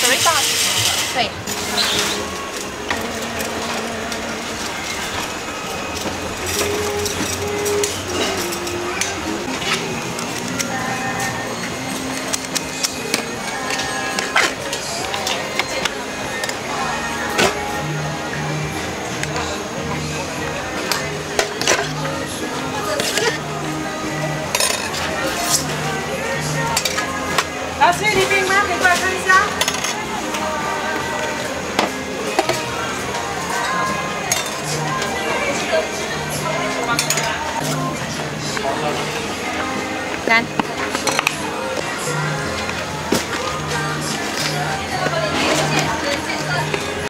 Também tá. Vem. That's it, 来看一下。三。